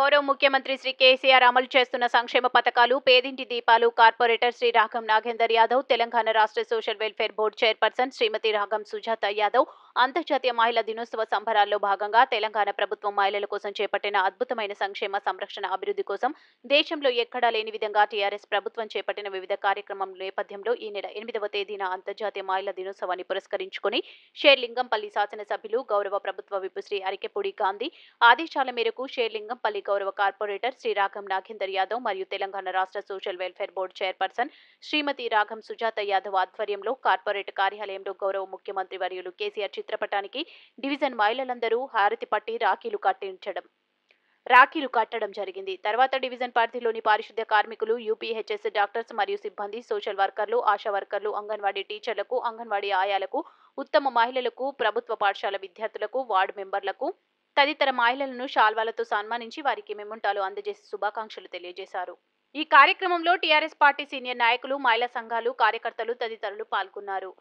గౌరవ ముఖ్యమంత్రి శ్రీ కేసీఆర్ అమలు చేస్తున్న సంక్షేమ పథకాలు పేదింటి దీపాలు కార్పొరేటర్ శ్రీ రాఘం నాగేందర్ యాదవ్ తెలంగాణ రాష్ట్ర social welfare board chairperson Shrimati Ragam Sujatha Yadav అంతర్జాతీయ మహిళా దినోత్సవ సంబరాల్లో భాగంగా తెలంగాణ ప్రభుత్వం మహిళల కోసం చేపట్టిన అద్భుతమైన సంక్షేమ సంరక్షణ అభివృద్ధి కోసం దేశంలో ఎక్కడా లేని విధంగా టీఆర్ఎస్ ప్రభుత్వం చేపట్టిన వివిధ కార్యక్రమం నేపథ్యంలో ఈ నెల ఎనిమిదవ తేదీన అంతర్జాతీయ మహిళా దినోత్సవాన్ని పురస్కరించుకుని షేర్లింగంపల్లి శాసనసభ్యులు గౌరవ ప్రభుత్వ విప్ శ్రీ అరికెపూడి గాంధీ ఆదేశాల మేరకు షేర్లింగంపల్లి గౌరవ కార్పొరేటర్ శ్రీ రాఘం నాగేందర్ యాదవ్ మరియు తెలంగాణ రాష్ట్ర social welfare board chairperson Shrimati Ragam Sujatha Yadav ఆధ్వర్యంలో కార్పొరేట్ కార్యాలయంలో గౌరవ ముఖ్యమంత్రి వర్యులు కేసీఆర్ చిత్రపటానికి డివిజన్ మహిళలందరూ హారతి పట్టి రాఖీలు కట్టించడం రాఖీలు కట్టడం జరిగింది. తర్వాత డివిజన్ పరిధిలోని పారిశుద్ధ్య కార్మికులు యూపీహెచ్ఎస్ డాక్టర్స్ మరియు సిబ్బంది సోషల్ వర్కర్లు ఆశా వర్కర్లు అంగన్వాడీ టీచర్లకు అంగన్వాడీ ఆయాలకు ఉత్తమ మహిళలకు ప్రభుత్వ పాఠశాల విద్యార్థులకు వార్డు మెంబర్లకు తదితర మహిళలను శాల్వాలతో సన్మానించి వారికి మెమంటాలు అందజేసి శుభాకాంక్షలు తెలియజేశారు. ఈ కార్యక్రమంలో టీఆర్ఎస్ పార్టీ సీనియర్ నాయకులు మహిళా సంఘాలు కార్యకర్తలు తదితరులు పాల్గొన్నారు.